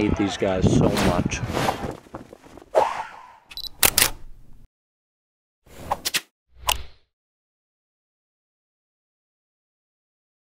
hate these guys so much.